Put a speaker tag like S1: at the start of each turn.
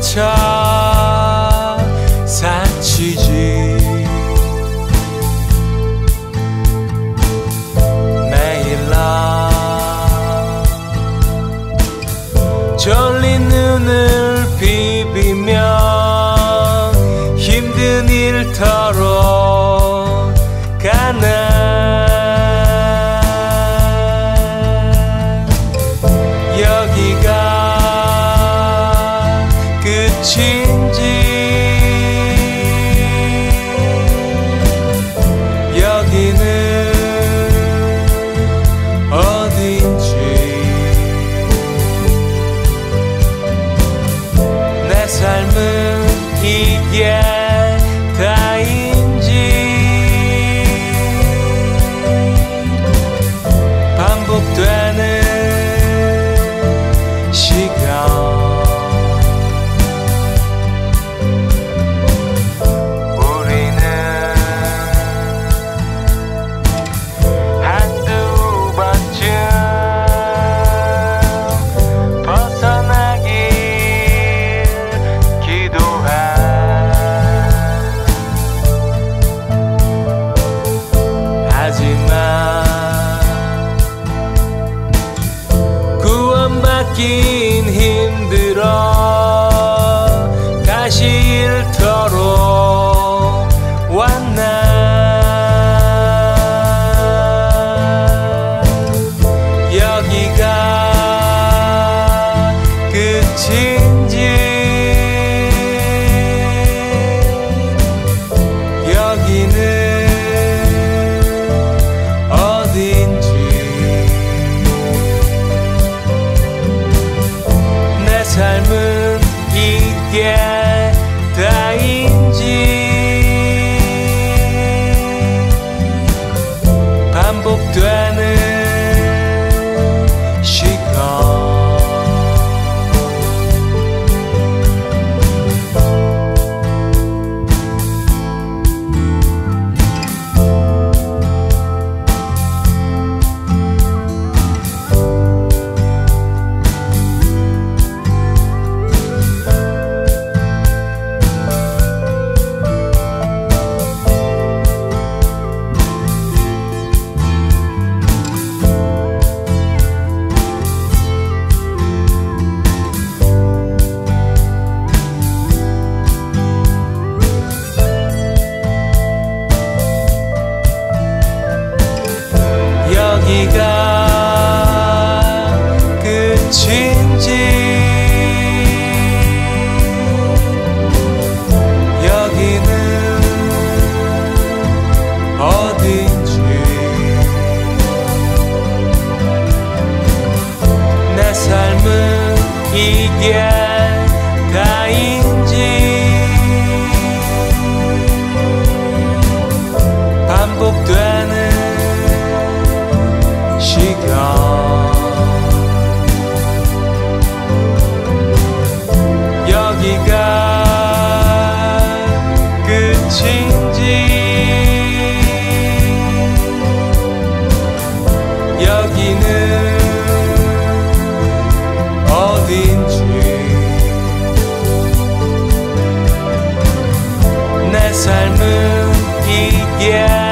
S1: 스쳐 사치지. 매일 나 졸린 눈을 비비며 힘든 일터로 가는 여기가 것인지 여기는 어딘지 내 삶은 이게 이 내 삶은 이게